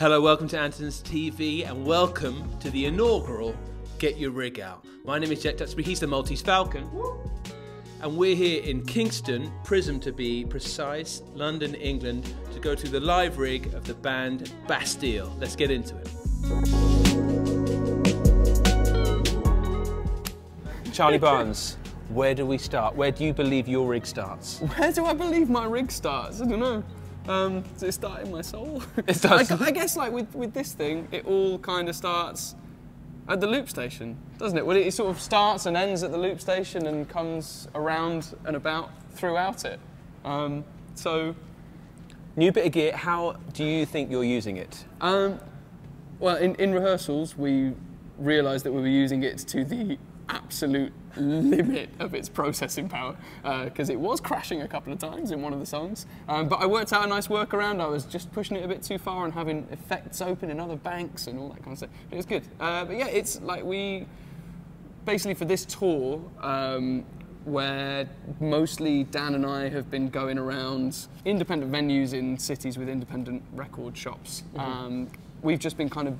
Hello, welcome to Andertons TV, and welcome to the inaugural Get Your Rig Out. My name is Jack Duxbury, he's the Maltese Falcon, and we're here in Kingston, Pryzm to be precise, London, England, to go to the live rig of the band Bastille. Let's get into it. Charlie Barnes, where do we start? Where do you believe your rig starts? Where do I believe my rig starts? I don't know. Um, does it start in my soul? It starts- I, I guess like with, with this thing, it all kind of starts at the loop station, doesn't it? Well, it sort of starts and ends at the loop station and comes around and about throughout it. Um, so, New bit of gear, how do you think you're using it? um, well, in, in rehearsals, we realised that we were using it to the absolute limit of its processing power because it was crashing a couple of times in one of the songs. Um, but I worked out a nice workaround. I was just pushing it a bit too far and having effects open in other banks and all that kind of stuff. But It was good. Uh, but yeah, it's like we basically for this tour. Um, where mostly Dan and I have been going around independent venues in cities with independent record shops. Um, we've just been kind of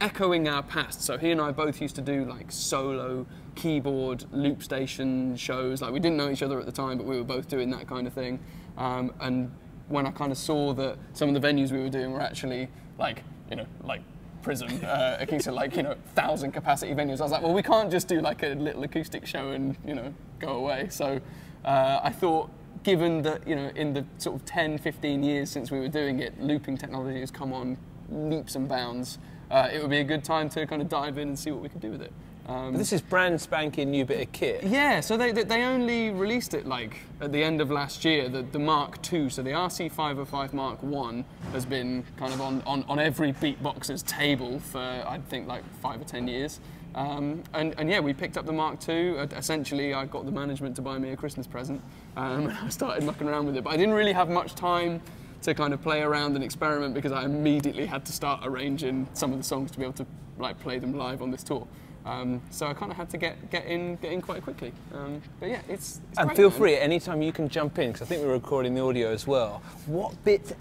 echoing our past. So he and I both used to do like solo keyboard loop station shows. Like we didn't know each other at the time, but we were both doing that kind of thing. Um, and when I kind of saw that some of the venues we were doing were actually like you know like Pryzm, uh, a Kingston, like you know thousand capacity venues, I was like, well, we can't just do like a little acoustic show and you know go away. So uh, I thought given that you know in the sort of 10 15 years since we were doing it looping technology has come on leaps and bounds uh, it would be a good time to kind of dive in and see what we can do with it um, This is brand spanking new bit of kit. yeah so they, they- only released it like at the end of last year the, the mark ii so the rc505 mark 1 has been kind of on, on, on every beatboxer's table for i think like five or ten years um, and, and yeah, we picked up the Mark II. Uh, Essentially, I got the management to buy me a Christmas present, um, and I started mucking around with it. But I didn't really have much time to kind of play around and experiment because I immediately had to start arranging some of the songs to be able to like play them live on this tour. Um, so I kind of had to get get in get in quite quickly. Um, but yeah, it's, it's And feel man. free at any time you can jump in because I think we're recording the audio as well. What bit?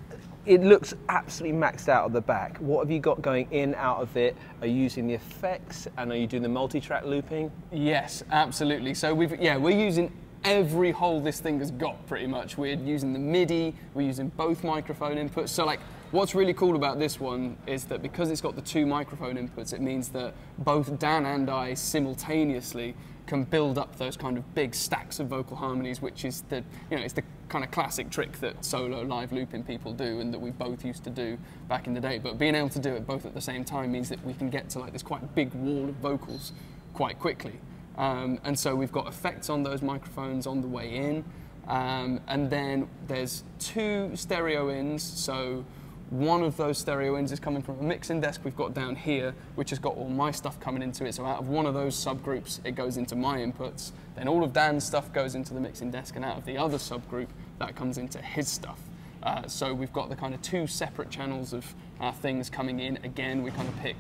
It looks absolutely maxed out at the back. What have you got going in, out of it? Are you using the effects and are you doing the multi-track looping? Yes, absolutely. So we've yeah, we're using every hole this thing has got pretty much. We're using the MIDI, we're using both microphone inputs. So like what's really cool about this one is that because it's got the two microphone inputs, it means that both Dan and I simultaneously can build up those kind of big stacks of vocal harmonies, which is the you know, it's the kind of classic trick that solo live looping people do and that we both used to do back in the day. But being able to do it both at the same time means that we can get to like this quite big wall of vocals quite quickly. Um, and so we've got effects on those microphones on the way in. Um, and then there's two stereo ins. So one of those stereo ins is coming from a mixing desk we've got down here, which has got all my stuff coming into it. So out of one of those subgroups, it goes into my inputs. Then all of Dan's stuff goes into the mixing desk, and out of the other subgroup, that comes into his stuff. Uh, so we've got the kind of two separate channels of uh, things coming in. Again, we kind of pick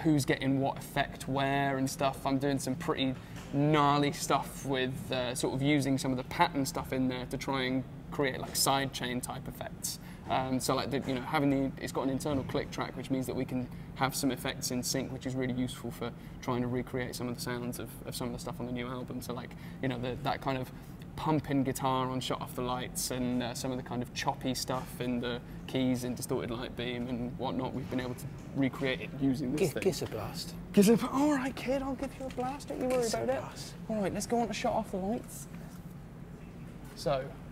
who's getting what effect where and stuff. I'm doing some pretty gnarly stuff with uh, sort of using some of the pattern stuff in there to try and create like side chain type effects. Um, so like the, you know having the it's got an internal click track which means that we can have some effects in sync which is really useful for trying to recreate some of the sounds of, of some of the stuff on the new album. So like you know the, that kind of pumping guitar on Shut Off the Lights and uh, some of the kind of choppy stuff in the keys in Distorted Light Beam and whatnot, we've been able to recreate it using this Give, thing. kiss a blast. Gives a, all right, kid, I'll give you a blast. Don't you worry Kiss a about it. blast. All right, let's go on to Shut Off the Lights. So, here we are.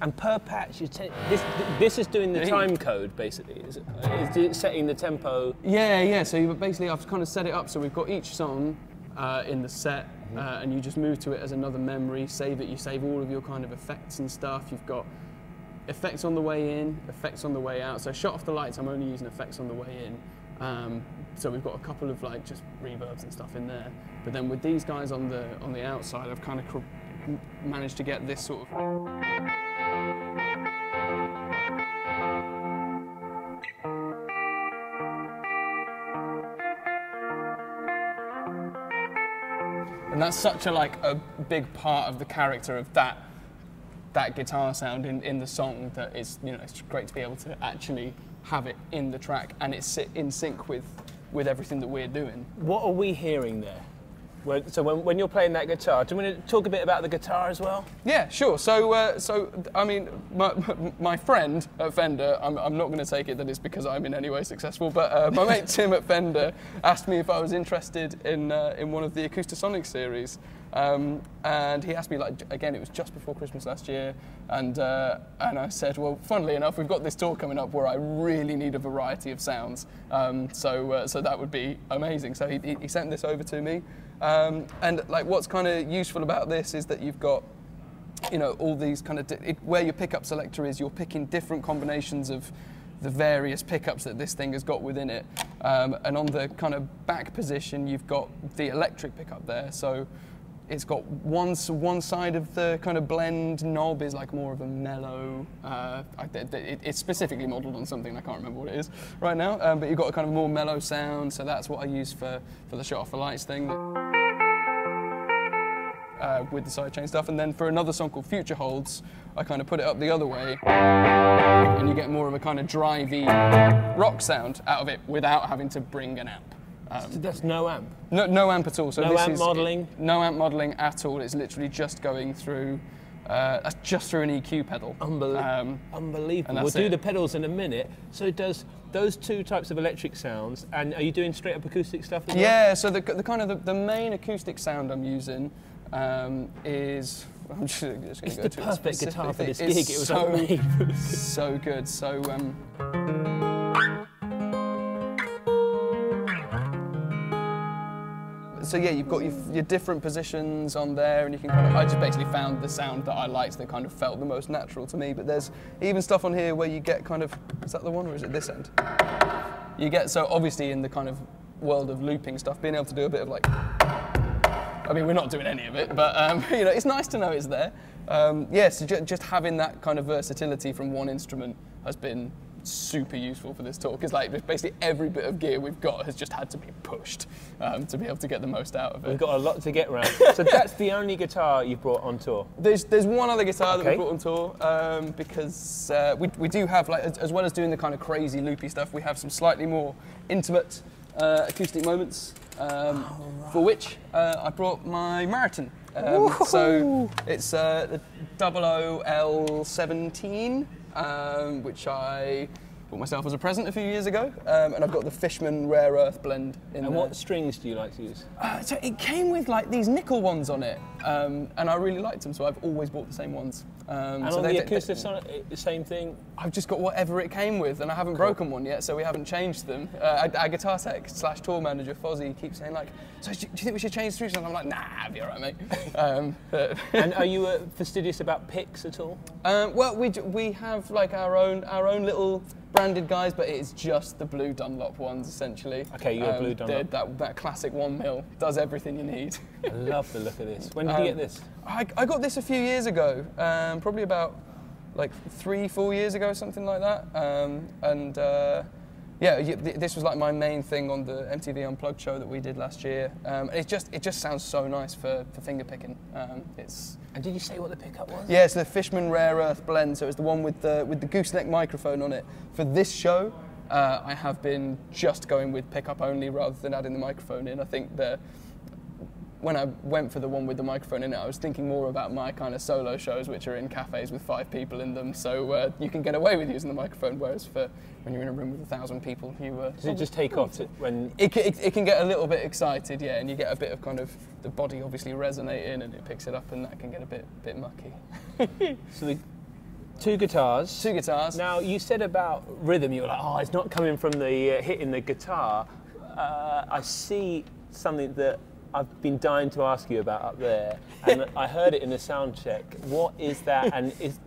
And per patch, this this is doing the time code basically. Is it, is it setting the tempo? Yeah, yeah. So you, basically, I've kind of set it up so we've got each song uh, in the set, uh, and you just move to it as another memory. Save it. You save all of your kind of effects and stuff. You've got effects on the way in, effects on the way out. So shut off the lights. I'm only using effects on the way in. Um, so we've got a couple of like just reverbs and stuff in there. But then with these guys on the on the outside, I've kind of managed to get this sort of. And that's such a like a big part of the character of that that guitar sound in, in the song that is you know it's great to be able to actually have it in the track and it's sit in sync with with everything that we're doing. What are we hearing there? So when, when you're playing that guitar, do you want to talk a bit about the guitar as well? Yeah, sure. So, uh, so I mean, my, my friend at Fender, I'm, I'm not going to take it that it's because I'm in any way successful, but uh, my mate Tim at Fender asked me if I was interested in uh, in one of the Acoustasonic series. Um, and he asked me, like, again, it was just before Christmas last year, and uh, and I said, well, funnily enough, we've got this tour coming up where I really need a variety of sounds, um, so uh, so that would be amazing. So he, he sent this over to me, um, and like, what's kind of useful about this is that you've got you know all these kind of di- where your pickup selector is you're picking different combinations of the various pickups that this thing has got within it. Um, and on the kind of back position you've got the electric pickup there. So it's got one, one side of the kind of blend knob is like more of a mellow. Uh, it, it's specifically modelled on something I can't remember what it is right now. Um, but you've got a kind of more mellow sound, so that's what I use for for the shut off the lights thing. Uh, with the sidechain stuff, and then for another song called Future Holds, I kind of put it up the other way, and you get more of a kind of drivey rock sound out of it without having to bring an amp. Um, That's no amp. no, no amp at all. So No this amp is modelling? No amp modelling at all. It's literally just going through. Uh, that's just through an EQ pedal. Unbel- Um, Unbelievable. We'll do it. the pedals in a minute. So it does those two types of electric sounds, and are you doing straight up acoustic stuff as well? yeah. So the, the kind of the, the main acoustic sound I'm using um, is. I'm just, just gonna It's go the to a perfect guitar for this It's gig. It was so, so good. So so yeah, you've got your, your different positions on there, and you can kind of. I just basically found the sound that I liked that kind of felt the most natural to me. But there's even stuff on here where you get kind of. Is that the one, or is it this end? You get so obviously in the kind of world of looping stuff, being able to do a bit of like. I mean, we're not doing any of it, but um, you know, it's nice to know it's there. Um, yeah, so just having that kind of versatility from one instrument has been super useful for this talk. Because like basically every bit of gear we've got has just had to be pushed um, to be able to get the most out of it. We've got a lot to get around. so that's the only guitar you've brought on tour. There's there's one other guitar that we brought on tour um, because uh, we, we do have like as, as well as doing the kind of crazy loopy stuff, we have some slightly more intimate uh, acoustic moments. Um, For which uh, I brought my Martin. Um, so it's uh, the 00L17, um, which I bought myself as a present a few years ago, um, and I've got the Fishman Rare Earth blend in And there. what strings do you like to use? Uh, so it came with like these nickel ones on it, um, and I really liked them, so I've always bought the same ones. Um, And so on they- the acoustic the same thing. I've just got whatever it came with, and I haven't broken one yet, so we haven't changed them. Uh, our, our guitar tech slash tour manager Fozzie keeps saying like, "So do you think we should change the strings?" And I'm like, "Nah, I'll be alright, mate." um, and are you uh, fastidious about picks at all? um, well, we, we have like our own our own little branded guys, but it's just the blue Dunlop ones essentially. Um, Okay, you're a blue Dunlop. That, that classic one mil does everything you need. I love the look of this. When did you Um, get this? I, I got this a few years ago, um, probably about like three, four years ago, something like that. Um, and uh, yeah, this was like my main thing on the MTV Unplugged show that we did last year. Um, it just it just sounds so nice for, for finger picking. Um, it's And did you say what the pickup was? yeah, it's the Fishman Rare Earth blend. So it's the one with the with the gooseneck microphone on it. For this show, uh, I have been just going with pickup only rather than adding the microphone in. I think the when I went for the one with the microphone in it, I was thinking more about my kind of solo shows, which are in cafes with five people in them. So uh, you can get away with using the microphone, whereas for when you're in a room with a thousand people, you uh, Does it just take off to, when? it, it, it can get a little bit excited, yeah, and you get a bit of kind of the body obviously resonating, and it picks it up, and that can get a bit bit mucky. So the two guitars. Two guitars. Now you said about rhythm. You were like, oh, it's not coming from the uh, hitting the guitar. Uh, I see something that I've been dying to ask you about up there, and I heard it in the sound check. What is that? And is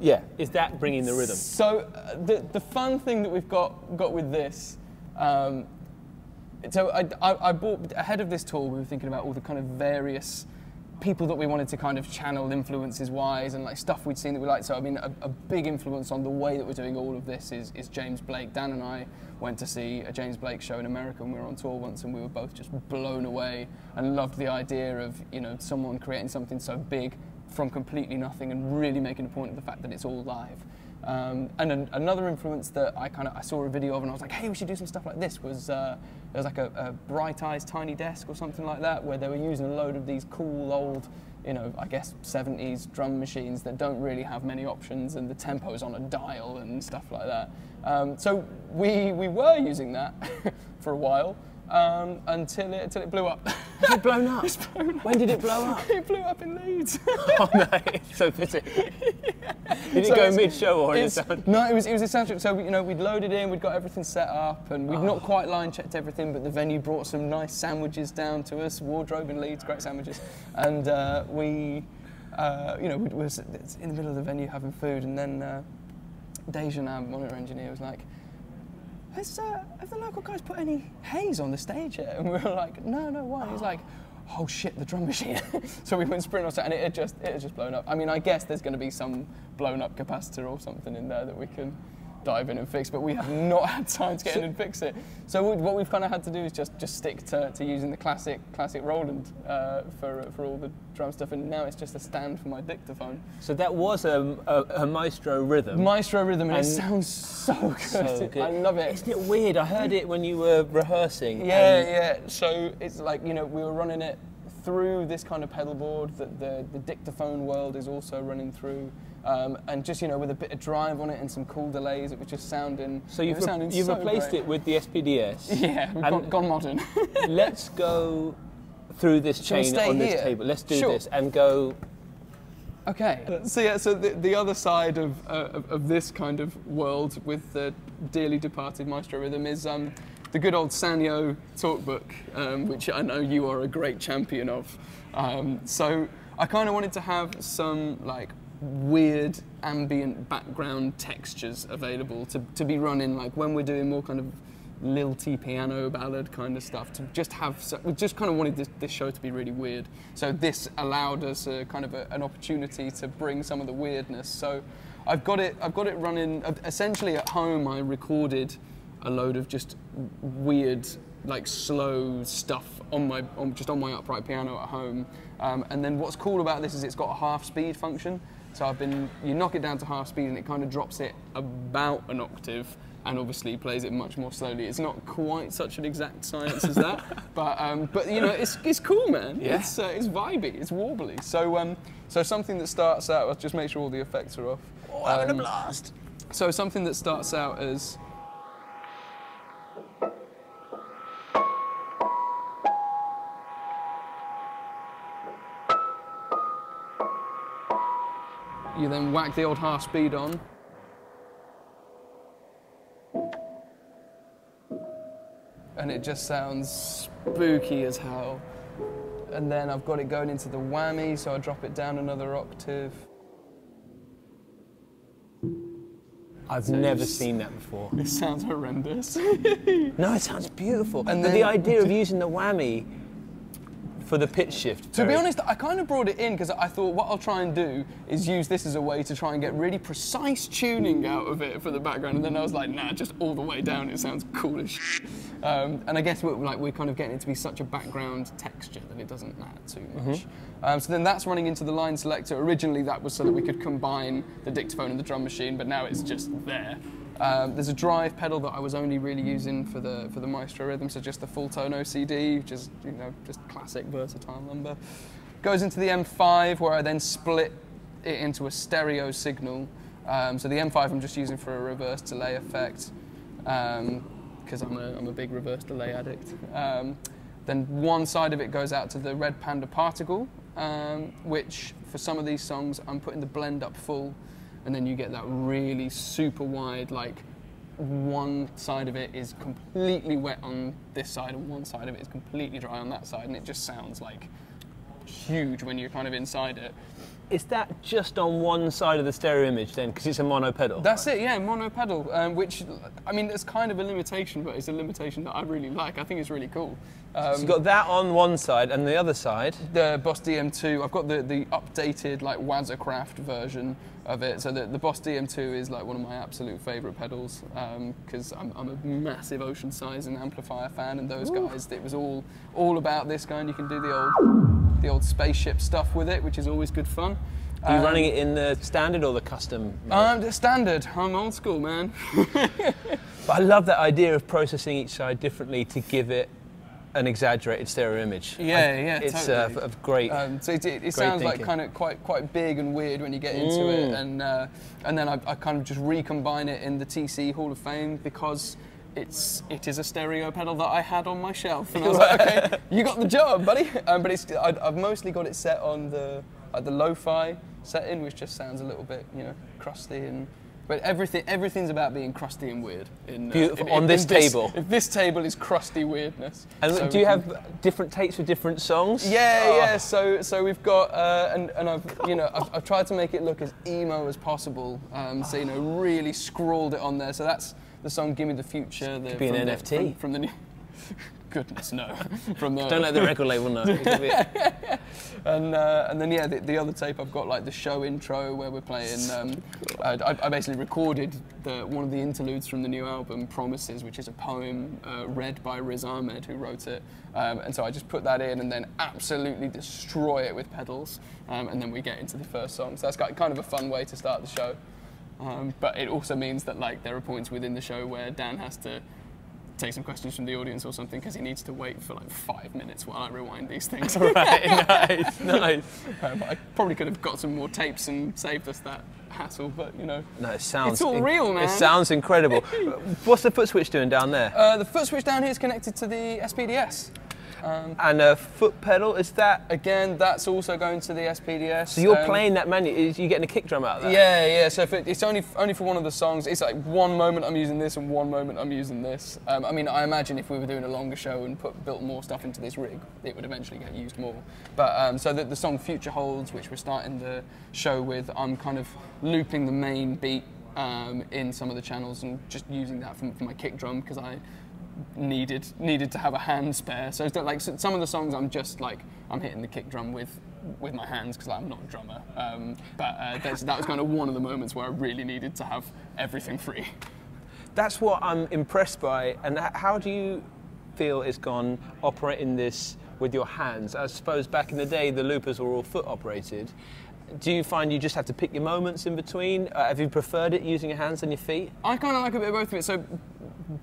yeah, is that bringing the rhythm? So uh, the the fun thing that we've got got with this. Um, so I, I, I bought ahead of this tour. We were thinking about all the kind of various people that we wanted to kind of channel influences wise and like stuff we'd seen that we liked. So I mean, a, a big influence on the way that we're doing all of this is, is James Blake. Dan and I went to see a James Blake show in America when we were on tour once, and we were both just blown away and loved the idea of you know someone creating something so big from completely nothing and really making a point of the fact that it's all live. Um, and an, another influence that I kind of I saw a video of and I was like, hey, we should do some stuff like this was uh, there was like a, a Bright Eyes Tiny Desk or something like that where they were using a load of these cool old, you know, I guess 70s drum machines that don't really have many options and the tempo is on a dial and stuff like that. Um, so we, we were using that for a while um, until, it, until it blew up. Has it blown up? It's blown up. When did it blow up? it blew up in Leeds. oh no, it's so pity. Did So it go mid-show or is It's- it? No, it was it was essential. So we, you know we'd loaded in, we'd got everything set up, and we'd Oh. not quite line checked everything, but the venue brought some nice sandwiches down to us. Wardrobe in Leeds, great sandwiches, and uh, we, uh, you know, we was in the middle of the venue having food, and then uh, Dejan, our monitor engineer, was like. Has, uh, have the local guys put any haze on the stage yet? And we were like, no, no, why? He's like, oh shit, the drum machine. so we went sprint off and it had just it had just blown up. I mean, I guess there's going to be some blown up capacitor or something in there that we can dive in and fix, but we have not had time to get in and fix it. So what we've kind of had to do is just just stick to, to using the classic classic Roland uh, for for all the drum stuff, and now it's just a stand for my dictaphone. So that was a, a, a maestro rhythm. Maestro rhythm, and, it sounds so good. so good. I love it. Isn't it weird? I heard it when you were rehearsing. Yeah, and yeah. So it's like you know we were running it through this kind of pedal board that the the dictaphone world is also running through, um, and just you know with a bit of drive on it and some cool delays, it was just sounding. So you've, was re- you've so replaced great. it with the SPDS. Yeah, we've gone, gone modern. Let's go through this Shall chain stay on this table. Let's do Sure. this and go. Okay. So yeah, so the, the other side of, uh, of, of this kind of world with the dearly departed Maestro Rhythm is um, the good old Sanyo talkbook, um, which I know you are a great champion of. Um, so I kind of wanted to have some like weird ambient background textures available to, to be running like when we're doing more kind of lilty piano ballad kind of stuff to just have so, we just kind of wanted this, this show to be really weird. So this allowed us a kind of a, an opportunity to bring some of the weirdness. So i've got it i've got it running uh, essentially at home i recorded a load of just weird like slow stuff on my on, just on my upright piano at home. Um, and then what's cool about this is it's got a half speed function so i've been you knock it down to half speed and it kind of drops it about an octave and obviously plays it much more slowly. It's not quite such an exact science as that, but um, but you know it's, it's cool, man. Yeah. It's uh, it's vibey, it's warbly. So um, so something that starts out, just make sure all the effects are off. Oh, having Um, a blast. So something that starts out as you then whack the old half speed on. And it just sounds spooky as hell. And then I've got it going into the whammy, so I drop it down another octave. I've never seen that before. It sounds horrendous. No, it sounds beautiful. And then- the idea of using the whammy for the pitch shift. To be honest, I kind of brought it in because I thought what I'll try and do is use this as a way to try and get really precise tuning out of it for the background. And then I was like, nah, just all the way down. It sounds cool as sh-. Um, and I guess we're, like, we're kind of getting it to be such a background texture that it doesn't matter too much. Um, so then that's running into the line selector. Originally, that was so that we could combine the dictaphone and the drum machine, but now it's just there. Um, there's a drive pedal that I was only really using for the for the Maestro rhythm, so just the Fulltone OCD, is you know just classic versatile number. Goes into the M5 where I then split it into a stereo signal. Um, so the M5 I'm just using for a reverse delay effect because I'm, a, I'm a big reverse delay addict. Um, then one side of it goes out to the Red Panda Particle, um, which for some of these songs I'm putting the blend up full and then you get that really super wide like one side of it is completely wet on this side and one side of it is completely dry on that side and it just sounds like huge when you're kind of inside it Is that just on one side of the stereo image then? Because it's a mono pedal. that's it yeah mono pedal um, which i mean it's kind of a limitation but it's a limitation that i really like i think it's really cool um, So you've got that on one side and the other side. the Boss DM2. I've got the, the updated like Waza Craft version of it. So the, the Boss DM2 is like one of my absolute favourite pedals because I'm, I'm a massive Oceansize and amplifier fan, and those guys it was all all about this guy. And you can do the old the old spaceship stuff with it, which is always good fun. Are you running it in the standard or the custom? mode? Um, the standard. I'm old school, man. But I love that idea of processing each side differently to give it an exaggerated stereo image. Yeah, I- yeah, It's totally. uh, of great. Um, so it, it, it sounds like kind of quite quite big and weird when you get into it, Mm. and uh, and then I, I kind of just recombine it in the TC Hall of Fame because it's it is a stereo pedal that I had on my shelf, and I was like, okay, you got the job, buddy. Um, but it's I, I've mostly got it set on the like the lo-fi setting, which just sounds a little bit you know crusty and. But everything, everything's about being crusty and weird. In, uh, Beautiful. in- On in this this table. If this table is crusty weirdness. and So do you can- have different takes for different songs? yeah, Oh. yeah. So, so we've got, uh, and, and I've, you know, I've, I've tried to make it look as emo as possible. Um, so, you know, really scrawled it on there. So that's the song "Give Me the Future." The, Could be an the- NFT. from, from the new. Goodness, no. From the. Don't let the record label know. It could be- and uh, and then yeah, the, the other tape I've got like the show intro where we're playing. Um, I, I basically recorded the, one of the interludes from the new album, Promises, which is a poem uh, read by Riz Ahmed, who wrote it. Um, and so I just put that in and then absolutely destroy it with pedals, um, and then we get into the first song. So that's got- kind of a fun way to start the show. Um, but it also means that like there are points within the show where Dan has to take some questions from the audience or something because he needs to wait for like five minutes while I rewind these things. right, nice, nice. Um, I probably could have got some more tapes and saved us that hassle, but you know. No, it sounds. It's all real, man. It sounds incredible. What's the foot switch doing down there? Uh, the foot switch down here is connected to the SPDS. And a foot pedal is that? Again, that's also going to the SPDS. So you're Um, playing that manual. Is you getting a kick drum out of that? Yeah, yeah. So if it, it's only only for one of the songs, it's like one moment I'm using this and one moment I'm using this. Um, I mean, I imagine if we were doing a longer show and put built more stuff into this rig, it would eventually get used more. But um, so the, the song "Future Holds," which we're starting the show with, I'm kind of looping the main beat um, in some of the channels and just using that for, for my kick drum because I needed needed to have a hand spare. So it's like some of the songs I'm just like I'm hitting the kick drum with with my hands because I'm not a drummer. Um, but uh, that was kind of one of the moments where I really needed to have everything free. That's what I'm impressed by. And how do you feel it's gone operating this with your hands? I suppose back in the day the loopers were all foot operated. Do you find you just have to pick your moments in between? Uh, have you preferred it using your hands and your feet? I kind of like a bit of both of it. So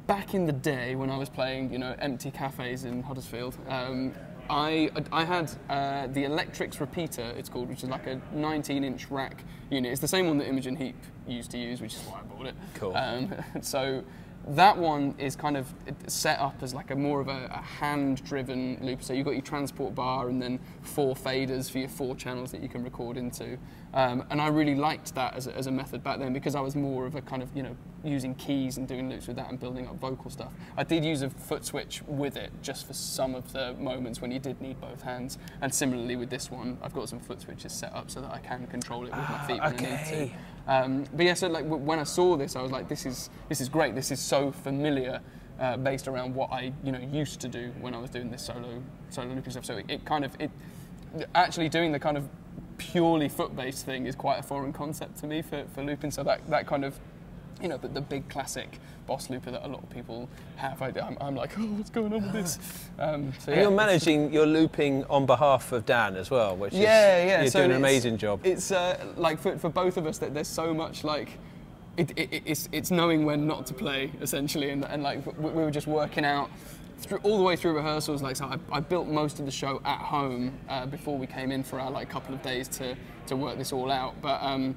back in the day when I was playing, you know, empty cafes in Huddersfield, um, I I had uh, the Electrix Repeater. It's called, which is like a 19-inch rack unit. It's the same one that Imogen Heap used to use, which is why I bought it. Cool. Um, so that one is kind of set up as like a more of a, a hand-driven loop. So you've got your transport bar and then four faders for your four channels that you can record into. Um, and I really liked that as a, as a method back then because I was more of a kind of you know using keys and doing loops with that and building up vocal stuff. I did use a foot switch with it just for some of the moments when you did need both hands. And similarly with this one, I've got some foot switches set up so that I can control it with my feet when I need to. Um, but yeah, so like when I saw this, I was like, this is this is great. This is so familiar, uh, based around what I you know used to do when I was doing this solo solo looping stuff. So it, it kind of it actually doing the kind of purely foot-based thing is quite a foreign concept to me for, for looping. So that that kind of you know, the, the big classic boss looper that a lot of people have. I, am I'm like, oh, what's going on with this? Um, so yeah, you're managing, you're looping on behalf of Dan as well, which yeah, is yeah. you're so doing an amazing job. It's uh, like for, for both of us that there's so much like. It, it, it's, it's knowing when not to play essentially, and, and like we, we were just working out through, all the way through rehearsals. Like so, I, I built most of the show at home uh, before we came in for our like couple of days to, to work this all out. But um,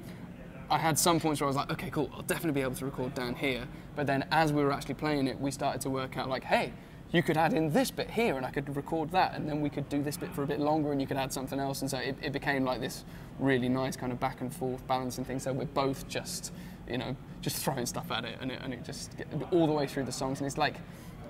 I had some points where I was like, okay, cool, I'll definitely be able to record down here. But then as we were actually playing it, we started to work out like, hey, you could add in this bit here and I could record that and then we could do this bit for a bit longer and you could add something else. And so it, it became like this really nice kind of back and forth balancing thing. So we're both just, you know, just throwing stuff at it and it, and it just get all the way through the songs. And it's like,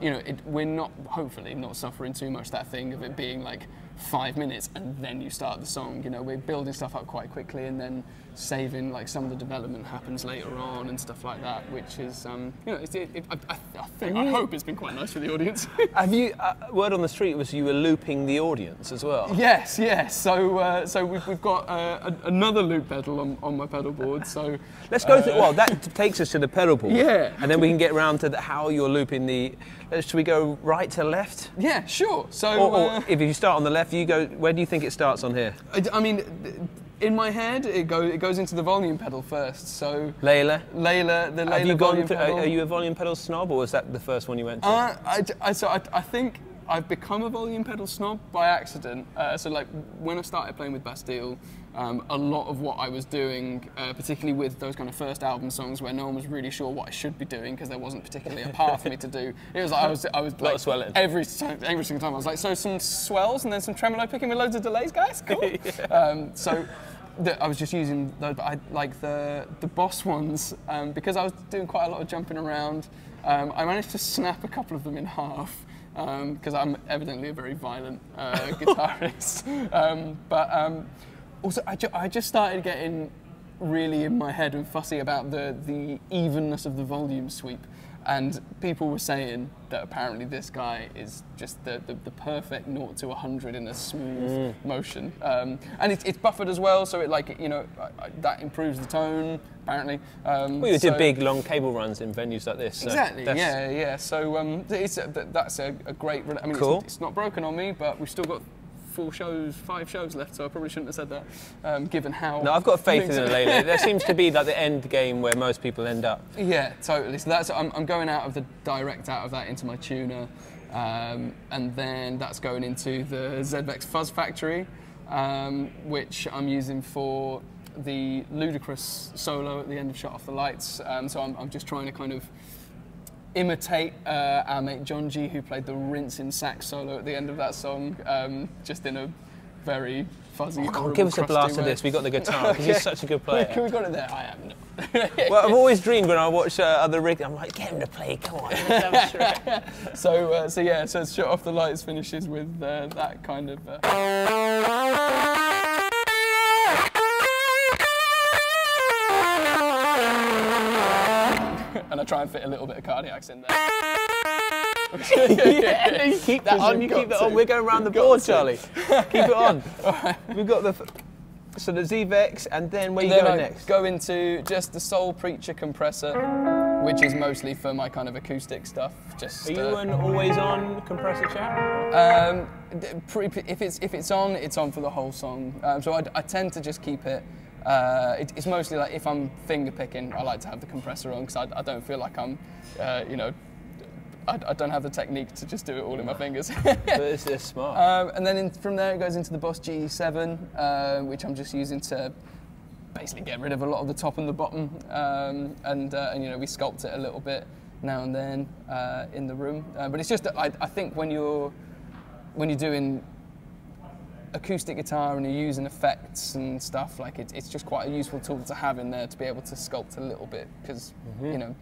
you know, it, we're not, hopefully, not suffering too much that thing of it being like five minutes and then you start the song. You know, we're building stuff up quite quickly and then saving like some of the development happens later on and stuff like that, which is, um, you know, it's, it, it, I, I, think, I hope it's been quite nice for the audience. Have you, uh, word on the street was you were looping the audience as well? yes, yes. So, uh, so we've, we've got uh, a, another loop pedal on, on my pedal board. So Let's go through, well, that takes us to the pedal board. Yeah. And then we can get around to the, how you're looping the, should we go right to left? yeah, sure. So Or, or uh, if you start on the left, you go. Where do you think it starts on here? I, I mean, in my head, it, go, it goes into the volume pedal first. So Lehle. Lehle, the Lehle Have you gone? volume Through, pedal. are you a volume pedal snob, or was that the first one you went to? Uh, I, I, so I, I think I've become a volume pedal snob by accident. Uh, so like when I started playing with Bastille, um, a lot of what I was doing, uh, particularly with those kind of first album songs where no one was really sure what I should be doing because there wasn't particularly a path for me to do. It was like I was I was like of swelling. every time, every single time I was like so some swells and then some tremolo picking with loads of delays, guys. Cool. um, so. The, I was just using those, but I like the the boss ones um, because I was doing quite a lot of jumping around. Um, I managed to snap a couple of them in half because I'm evidently a very violent uh, guitarist. Um, but um, also, I, ju- I just started getting really in my head and fussy about the the evenness of the volume sweep. And people were saying that apparently this guy is just the, the, the perfect 0 to 100 in a smooth motion. Um, and it's, it's buffered as well, so it like, you know, that improves the tone, apparently. Um, well, you so- did big, long cable runs in venues like this. so Exactly. Yeah, yeah. So um, it's a, that's a, a great. I mean, Cool. it's, it's not broken on me, but we've still got four shows, five shows left. So I probably shouldn't have said that, um, given how. No, I've got faith in it, Lehle. There seems to be like the end game where most people end up. Yeah, totally. So that's I'm, I'm going out of the direct out of that into my tuner, um, and then that's going into the ZVEX Fuzz Factory, um, which I'm using for the ludicrous solo at the end of Shut Off the Lights. Um, so I'm, I'm just trying to kind of imitate uh, our mate John G, who played the rinsing sax solo at the end of that song, um, just in a very fuzzy. Oh, God, horrible, give us a crusty blast of this. We got the guitar. 'cause He's such a good player. Can we got it there? I am not. well, I've always dreamed when I watch uh, other rig, I'm like, get him to play. Come on. let's have a try." So, uh, so yeah, so Shut Off the Lights finishes with uh, that kind of. And I try and fit a little bit of cardiacs in there. yeah, you keep that on. You keep that to. on. We're going around the board, to. Charlie. Keep it on. We've got the. So the ZVEX, and then where you then going I next? go into just the Soul Preacher compressor, which is mostly for my kind of acoustic stuff. Just Are you uh, an always-on compressor chat? Um, if it's if it's on, it's on for the whole song. Um, so I, I tend to just keep it. Uh, it, it's mostly like if I'm finger picking, I like to have the compressor on because I, I don't feel like I'm, uh, you know, I, I don't have the technique to just do it all in my fingers. But it's, it's smart. um, and then in, from there it goes into the Boss GE7, uh, which I'm just using to basically get rid of a lot of the top and the bottom, um, and uh, and you know we sculpt it a little bit now and then uh, in the room. Uh, but it's just I, I think when you're when you're doing acoustic guitar and you're using effects and stuff, like it, it's just quite a useful tool to have in there to be able to sculpt a little bit because you know.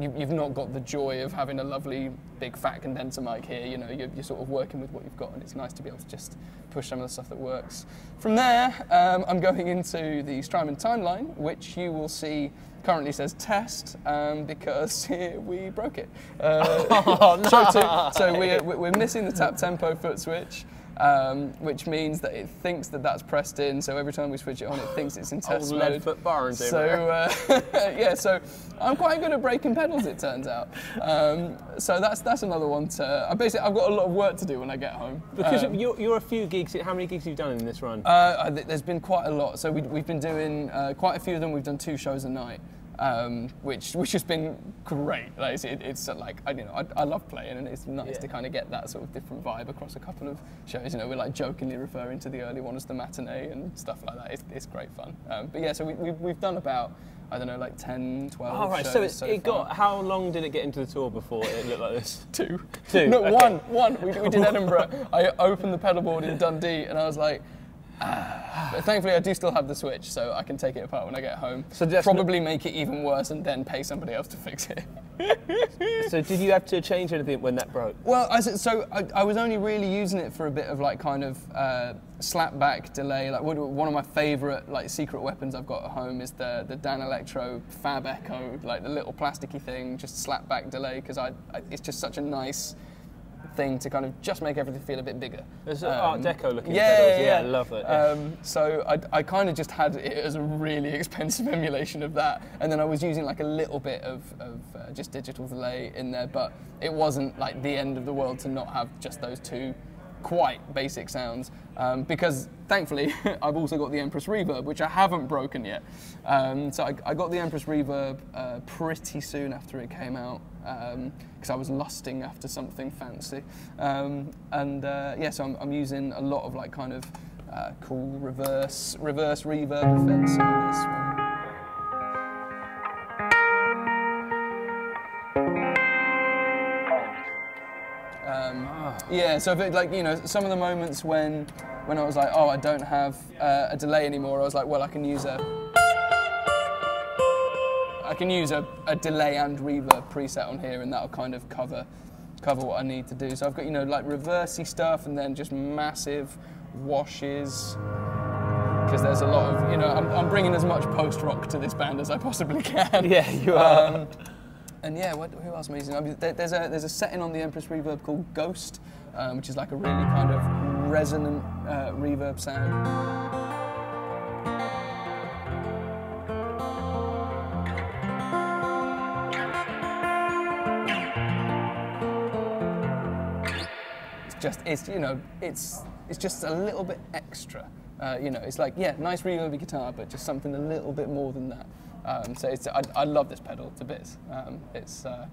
You, you've not got the joy of having a lovely big fat condenser mic here. You know, you're, you're sort of working with what you've got, and it's nice to be able to just push some of the stuff that works. From there, um, I'm going into the Strymon timeline, which you will see currently says test um, because we broke it. Uh, so, to- so we're, we're missing the tap tempo foot switch. Um, which means that it thinks that that's pressed in. So every time we switch it on, it thinks it's in test Old mode. foot over So uh, yeah, so I'm quite good at breaking pedals. It turns out. Um, so that's that's another one to. I basically I've got a lot of work to do when I get home. Because Um, you're, you're a few gigs. How many gigs have you done in this run? uh, there's been quite a lot. So we, we've been doing uh, quite a few of them. We've done two shows a night, um, which which has been great. Like it's, it, it's like I you know I, I love playing, and it's nice Yeah. to kind of get that sort of different vibe across a couple of shows. You know, we're like jokingly referring to the early one as the matinee and stuff like that. It's, it's great fun. Um, but yeah, so we, we, we've done about I don't know like 10, 12 oh, right. shows So it, so it got. How long did it get into the tour before it looked like this? two. Two, No, okay. one. One. We, we did Edinburgh. I opened the pedal board in Dundee, and I was like. Ah. But thankfully, I do still have the switch, so I can take it apart when I get home. So probably make it even worse, and then pay somebody else to fix it. so did you have to change anything when that broke? Well, I, said- so I, I was only really using it for a bit of like kind of uh, slapback delay. Like one one of my favourite like secret weapons I've got at home is the the Danelectro Fab Echo, like the little plasticky thing, just slapback delay because I, I it's just such a nice thing to kind of just make everything feel a bit bigger. There's uh, Art Um, Deco looking yeah, pedals. yeah, Yeah, love it. yeah. Um, so I, I kind of just had it as a really expensive emulation of that, and then I was using like a little bit of, of uh, just digital delay in there, but it wasn't like the end of the world to not have just those two quite basic sounds um, because thankfully I've also got the Empress Reverb, which I haven't broken yet. Um, so I, I, got the Empress Reverb uh, pretty soon after it came out because um, I was lusting after something fancy. Um, and uh, yeah, so I'm, I'm, using a lot of like kind of uh, cool reverse reverse reverb effects on this one. Yeah, so if it, like you know, some of the moments when when I was like, oh, I don't have uh, a delay anymore, I was like, well, I can use a I can use a, a delay and reverb preset on here, and that'll kind of cover cover what I need to do. So I've got you know like reversey stuff, and then just massive washes because there's a lot of you know I'm, I'm bringing as much post rock to this band as I possibly can. Yeah, you are. Um, and yeah, what, who else am I mean, there, there's a there's a setting on the Empress Reverb called Ghost, um, which is like a really kind of resonant uh, reverb sound. It's just it's you know it's it's just a little bit extra. Uh, you know, it's like yeah, nice reverb guitar, but just something a little bit more than that. Um, so I, I, love this pedal to bits. Um, it's uh,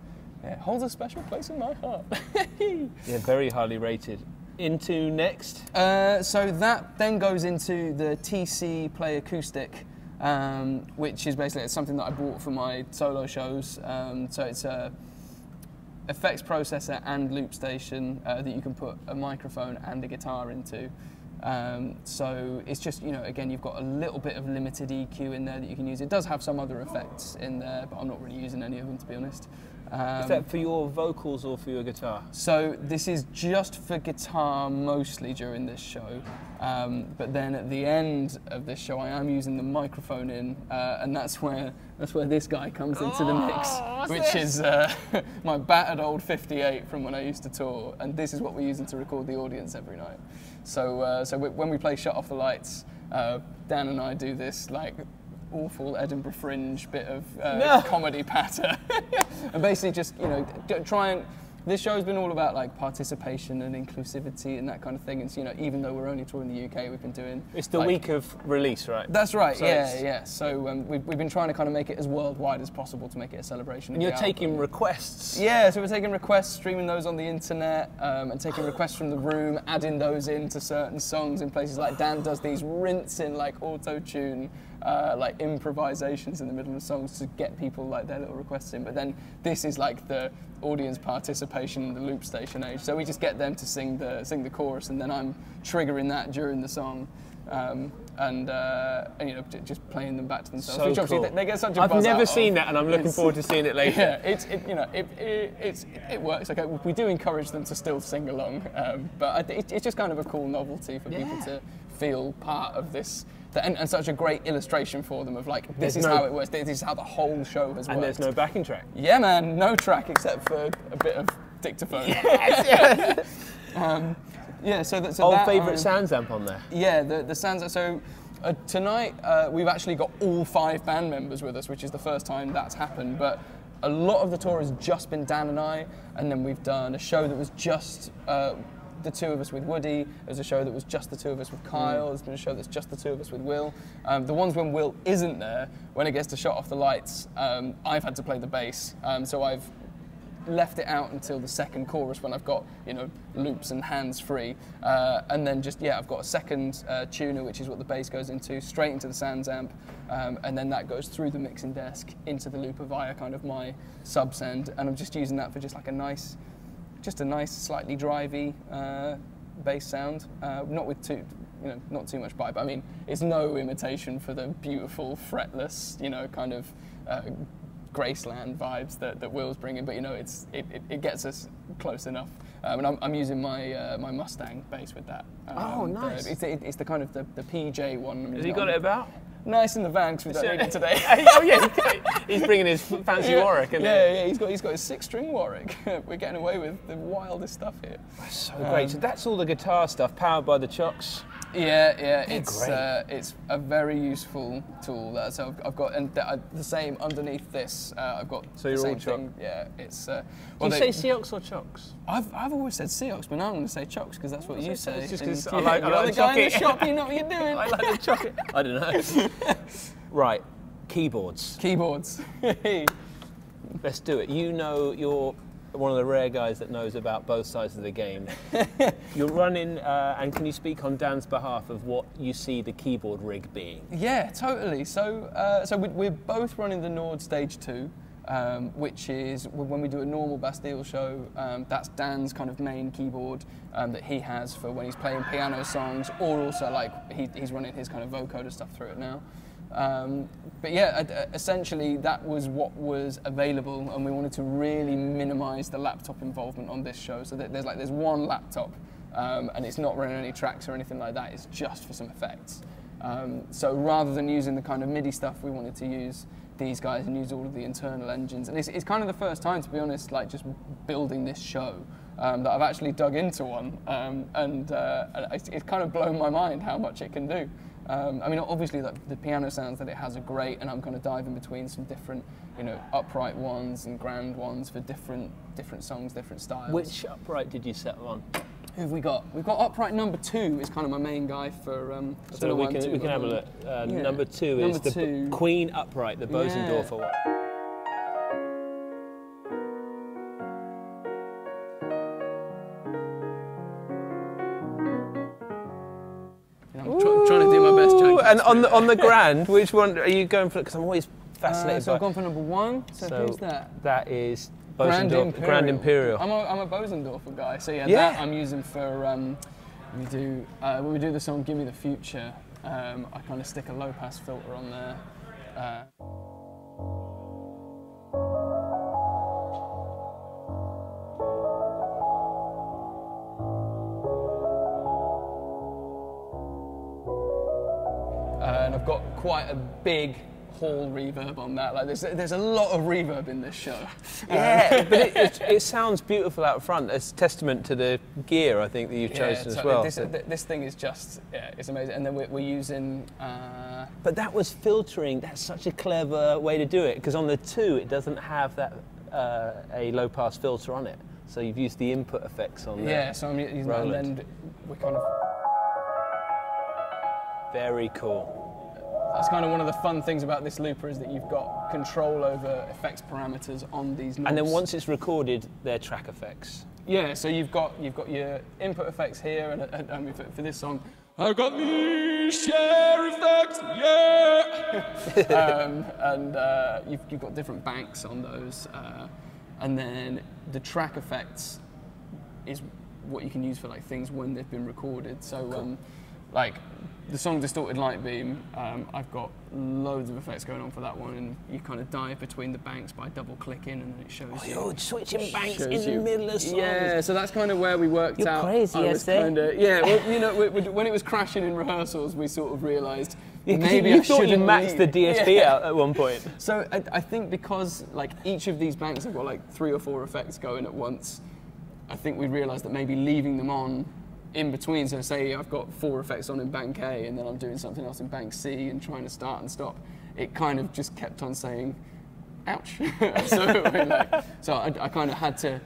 yeah, holds a special place in my heart. yeah, very highly rated. Into next? Uh, so that then goes into the TC Play Acoustic, um, which is basically something that I bought for my solo shows. Um, so it's a effects processor and loop station uh, that you can put a microphone and a guitar into. Um, so it's just, you know, again, you've got a little bit of limited EQ in there that you can use. It does have some other effects in there, but I'm not really using any of them to be honest. Um, is that for your vocals or for your guitar? So this is just for guitar mostly during this show, um, but then at the end of this show, I am using the microphone in, uh, and that's where that's where this guy comes into the mix, oh, which this? is uh, my battered old 58 from when I used to tour, and this is what we're using to record the audience every night. So, uh, so we, when we play Shut Off the Lights, uh, Dan and I do this like awful Edinburgh Fringe bit of uh, no. comedy patter, and basically just you know try and this show's been all about like participation and inclusivity and that kind of thing. And so, you know, even though we're only touring the UK, we've been doing. It's the like, week of release, right? That's right. So yeah, yeah. So um, we've, we've been trying to kind of make it as worldwide as possible to make it a celebration. And you're taking album. requests. Yeah, so we're taking requests, streaming those on the internet, um, and taking requests from the room, adding those into certain songs in places like Dan does these rinsing like auto tune uh, like improvisations in the middle of songs to get people like their little requests in. But then this is like the audience participation in the loop station age. So we just get them to sing the sing the chorus, and then I'm triggering that during the song. Um, and, uh, and, you know just playing them back to themselves. So which obviously cool. they, they, get such a I've never seen of. that, and I'm looking it's, forward to seeing it later. Yeah, it's it, you know it, it, it's, it works. Okay, we do encourage them to still sing along, um, but it, it's just kind of a cool novelty for yeah. people to feel part of this and, and, such a great illustration for them of like this there's is no, how it works. This is how the whole show has and worked. And there's no backing track. Yeah, man, no track except for a bit of dictaphone. Yes, yes. um, yeah, so that's old that, favourite um, amp on there. Yeah, the the SansAmp. So. Uh, tonight uh, we've actually got all five band members with us, which is the first time that's happened. But a lot of the tour has just been Dan and I, and then we've done a show that was just uh, the two of us with Woody. There's a show that was just the two of us with Kyle. Mm. There's been a show that's just the two of us with Will. Um, the ones when Will isn't there, when it gets to shut off the lights, um, I've had to play the bass. Um, so I've left it out until the second chorus when I've got you know loops and hands free, uh, and then just yeah I've got a second uh, tuner which is what the bass goes into straight into the SansAmp, um, and then that goes through the mixing desk into the looper via kind of my sub send, and I'm just using that for just like a nice just a nice, slightly drivey uh, bass sound, uh, not with too, you know, not too much bite. But I mean, it's no imitation for the beautiful, fretless, you know, kind of uh, Graceland vibes that, that Will's bringing. But you know, it's it, it, it gets us close enough. Um, and I'm, I'm, using my uh, my Mustang bass with that. Um, oh, nice! The, it's, it, it's, the kind of the, the PJ one. Has he got it about? Nice in the van because we don't need it today. oh yeah, he's bringing his fancy yeah. Warwick. Isn't yeah, yeah, he's got he's got his six-string Warwick. We're getting away with the wildest stuff here. That's so um, great. So that's all the guitar stuff, powered by the Cioks. Yeah, yeah, it's great. uh, it's a very useful tool. That so I've, I've got and the, uh, the same underneath this. Uh, I've got So the you're all same choc- thing. Yeah, it's. Uh, Do you they- say Seox or Chocks? I've, I've always said Seox, but now I'm going to say Chocks because that's what you say say. Just and 'cause I like- you're like the guy in the shop. You know what you're doing. I like the chocolate. I don't know. right, keyboards. Keyboards. Let's do it. You know, you're one of the rare guys that knows about both sides of the game. you're running, uh, and can you speak on Dan's behalf of what you see the keyboard rig being? Yeah, totally. So, uh, so we, we're both running the Nord Stage Two, um, which is when we do a normal Bastille show. Um, that's Dan's kind of main keyboard um, that he has for when he's playing piano songs, or also like he, he's running his kind of vocoder stuff through it now. Um, but yeah, e- essentially that was what was available, and we wanted to really minimise the laptop involvement on this show. So that there's like there's one laptop, um, and it's not running any tracks or anything like that. It's just for some effects. Um, so rather than using the kind of MIDI stuff, we wanted to use these guys and use all of the internal engines. And it's, it's kind of the first time, to be honest, like just building this show um, that I've actually dug into one, um, and uh, it's, it's kind of blown my mind how much it can do. Um, I mean, obviously, like, the piano sounds that it has are great, and I'm going to dive in between some different, you know, upright ones and grand ones for different different songs, different styles. Which upright did you settle on? Who have we got? We've got upright number two is kind of my main guy for. Um, So we can, we can have a look. Uh, Yeah. Number two Number is the B- Queen upright, the Bosendorfer one. And on the on the grand, which one are you going for? Because I'm always Uh, fascinated so by. I've gone for number one. So, So who's that? That is Grand Imperial. Grand Imperial. I'm a, I'm a Bosendorfer guy, so yeah, Yeah. that I'm using for um, we do uh, when we do the song "Give Me the Future." Um, I kind of stick a low pass filter on there. Uh, Uh, quite a big hall reverb on that. Like there's there's a lot of reverb in this show. Yeah, but it, it, it sounds beautiful out front. It's testament to the gear I think that you've chosen so as well. This, th- this thing is just yeah, it's amazing. And then we're, we're using uh, But that was filtering. That's such a clever way to do it because on the two it doesn't have that uh, a low pass filter on it. So you've used the input effects on there. yeah. So I'm using that, and Roland. then we kind of Very cool. That's kind of one of the fun things about this looper is that you've got control over effects parameters on these knobs. And then once it's recorded, they're track effects. Yeah, so you've got you've got your input effects here, and, and, I mean for, for this song, I've got me share effects, yeah. um, and uh, you've, you've got different banks on those, uh, and then the track effects is what you can use for like things when they've been recorded. So, um, like the song "Distorted Light Beam," um, I've got loads of effects going on for that one, and you kind of dive between the banks by double clicking, and then it shows you. You're switching banks in the you- middle of songs. Yeah, so that's kind of where we worked You're out. crazy, I was kinda, yeah, well, you know, we, we, when it was crashing in rehearsals, we sort of realised Yeah, maybe you I thought you shouldn't maxed the leave. DSP Yeah. out at one point. So I, I think because like each of these banks have got like three or four effects going at once, I think we realised that maybe leaving them on in between. So say I've got four effects on in bank A, and then I'm doing something else in bank C, and trying to start and stop. It kind of just kept on saying, "Ouch!" so like, so I, I kind of had to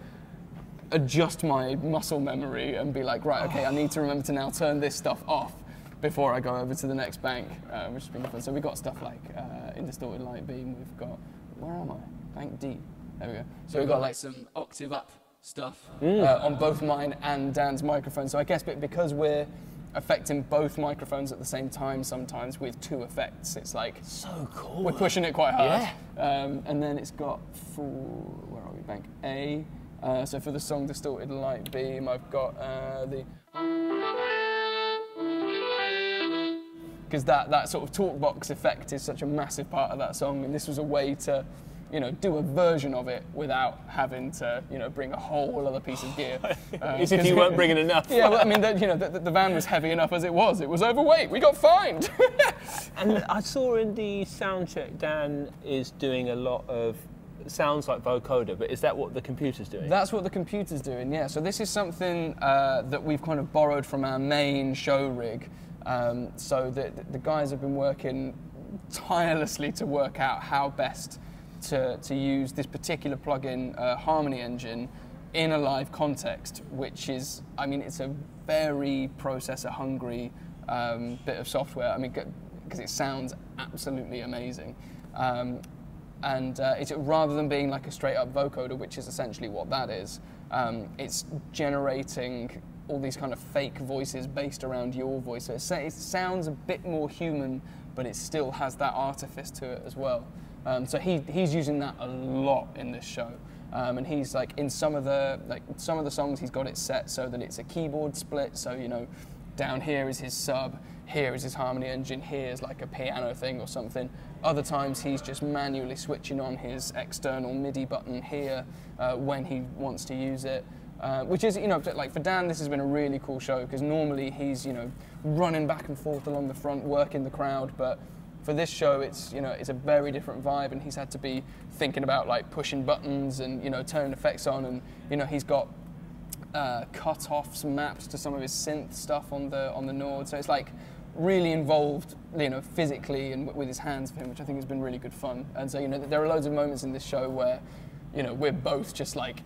adjust my muscle memory and be like, right, okay, I need to remember to now turn this stuff off before I go over to the next bank, uh, which has been fun. So we've got stuff like uh, in distorted light beam. We've got where am I? Bank D. There we go. So we've got like some octave up stuff uh, on both mine and Dan's microphone. So I guess be- because we're affecting both microphones at the same time sometimes with two effects, it's like So cool. we're pushing it quite hard. Um, and then it's got for where are we? Bank A. Uh, so for the song "Distorted Light Beam," I've got uh, the because that that sort of talk box effect is such a massive part of that song, and this was a way to. You know, do a version of it without having to, you know, bring a whole other piece of gear. Uh, As if 'cause- you weren't bringing enough. yeah, well, I mean, the, you know, the, the van was heavy enough as it was. It was overweight. We got fined. And I saw in the sound check, Dan is doing a lot of sounds like vocoder, but is that what the computer's doing? That's what the computer's doing, yeah. So this is something uh, that we've kind of borrowed from our main show rig. Um, so the, the guys have been working tirelessly to work out how best to, to use this particular plugin, uh, Harmony Engine, in a live context, which is, I mean, it's a very processor hungry um, bit of software. I mean, because it sounds absolutely amazing. Um, and uh, it's rather than being like a straight up vocoder, which is essentially what that is, um, it's generating all these kind of fake voices based around your voice. So it, it sounds a bit more human, but it still has that artifice to it as well. Um, so he, he's using that a lot in this show. Um, and he's like in some of the like some of the songs he's got it set so that it's a keyboard split. So you know, down here is his sub, here is his harmony engine, here is like a piano thing or something. Other times he's just manually switching on his external MIDI button here uh, when he wants to use it. Uh, which is, you know, like for Dan, this has been a really cool show because normally he's, you know, running back and forth along the front, working the crowd. But for this show, it's, you know, it's a very different vibe, and he's had to be thinking about like pushing buttons and, you know, turning effects on, and you know, he's got uh, cut-offs mapped to some of his synth stuff on the on the Nord. So it's like really involved, you know, physically and with his hands for him, which I think has been really good fun. And so, you know, there are loads of moments in this show where, you know, we're both just like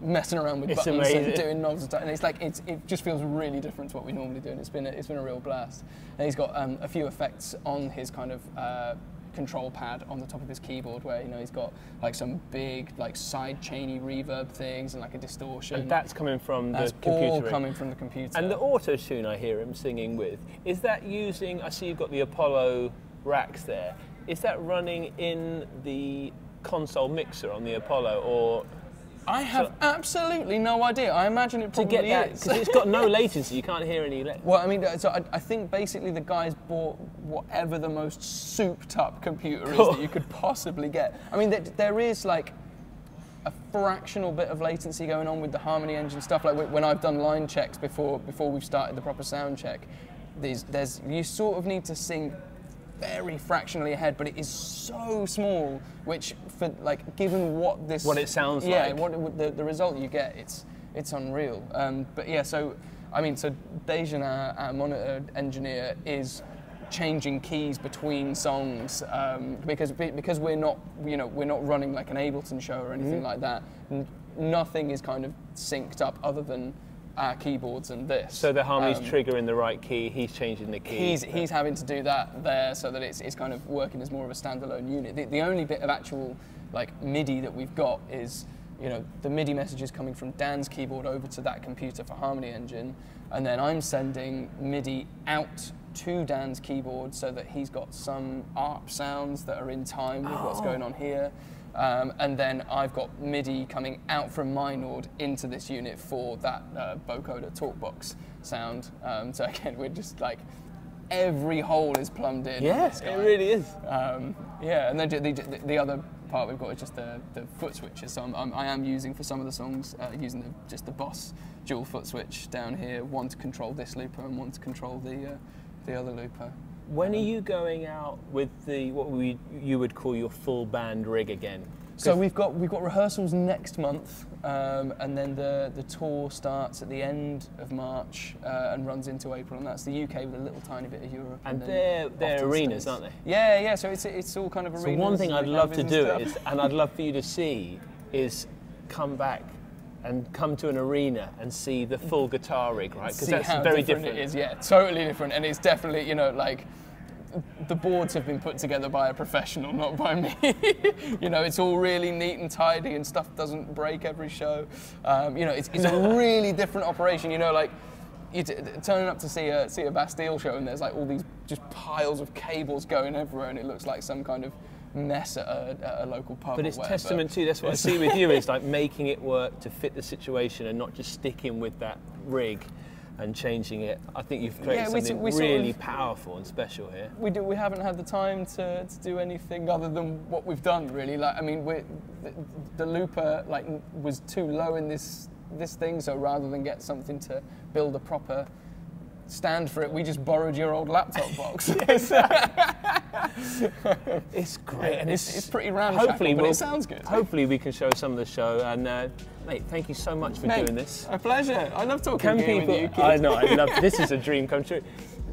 messing around with It's buttons amazing. and doing knobs and stuff. And it's like it's, it just feels really different to what we normally do, and it's been a, it's been a real blast. And he's got um, a few effects on his kind of. Uh, control pad on the top of his keyboard where you know he's got like some big like side chainy reverb things and like a distortion And that's coming from that's the computer. all coming from the computer And the auto tune I hear him singing with, is that using, I see you've got the Apollo racks there, is that running in the console mixer on the Apollo or I have absolutely no idea. I imagine it to probably get that, is. because it's got no latency, you can't hear any. Le- well, I mean, so I, I think basically the guys bought whatever the most souped-up computer is that you could possibly get. I mean, there, there is like a fractional bit of latency going on with the Harmony Engine stuff. Like when I've done line checks before before we've started the proper sound check, there's, there's you sort of need to sync very fractionally ahead, but it is so small. Which, for like, given what this What it sounds yeah, like. what the, the result you get, it's it's unreal. Um, but yeah, so I mean, so Dejan, our, our monitor engineer, is changing keys between songs um, because because we're not you know we're not running like an Ableton show or Mm-hmm. anything like that. N- nothing is kind of synced up other than our keyboards and this. so the harmony's Um, trigger in the right key, he's changing the key. He's, he's having to do that there so that it's, it's kind of working as more of a standalone unit. The, the only bit of actual like MIDI that we've got is you know the MIDI messages coming from Dan's keyboard over to that computer for Harmony Engine, and then I'm sending MIDI out to Dan's keyboard so that he's got some ARP sounds that are in time with what's going on here. Um, and then I've got MIDI coming out from my Nord into this unit for that uh, vocoder talkbox sound. Um, so again, we're just like every hole is plumbed in. Yes, yeah, it really is. Um, yeah, and then the, the, the other part we've got is just the, the foot switches. So I'm, I'm, I am using for some of the songs uh, using the, just the Boss dual foot switch down here, one to control this looper and one to control the uh, the other looper. When are you going out with the what we you would call your full band rig again? So we've got we've got rehearsals next month, um, and then the the tour starts at the end of March uh, and runs into April, and that's the UK with a little tiny bit of Europe. And then they're they're arenas, States. aren't they? Yeah, yeah. So it's it's all kind of So arenas. one thing I'd love to do and is, and I'd love for you to see, is come back and come to an arena and see the full guitar rig, right? Because that's very different, different. it is. Yeah, totally different, and it's definitely you know like the boards have been put together by a professional, not by me. you know, it's all really neat and tidy, and stuff doesn't break every show. Um, you know, it's, it's a really different operation. You know, like. You t- turning up to see a see a Bastille show and there's like all these just piles of cables going everywhere and it looks like some kind of mess at a, at a local pub. But it's whatever. testament to that's what I see with you is like making it work to fit the situation and not just sticking with that rig and changing it. I think you've created Yeah, we something we sort really of- powerful and special here. we do we haven't had the time to, to do anything other than what we've done really like i mean we're, the, the looper like was too low in this this thing so rather than get something to build a proper stand for it we just borrowed your old laptop box It's great, and it's, it's, it's pretty ramshackle hopefully but we'll, it sounds good Hopefully we can show some of the show. And uh, mate, thank you so much for Mate, doing this. a pleasure i love talking Can people? with you I know. I love. This is a dream come true.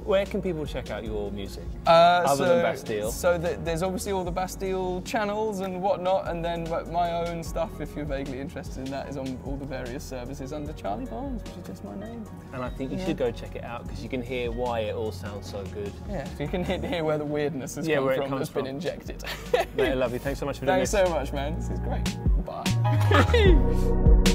Where can people check out your music? Uh, Other so, than Bastille. So th- there's obviously all the Bastille channels and whatnot, and then my- own stuff, if you're vaguely interested in that, is on all the various services under Charlie Barnes, which is just my name. And I think you should go check it out because you can hear why it all sounds so good. Yeah, you can hear where the weirdness has Yeah, come where it from comes that's been injected. Mate, I love you. Thanks so much for doing Thanks this. so much, man. This is great. Bye.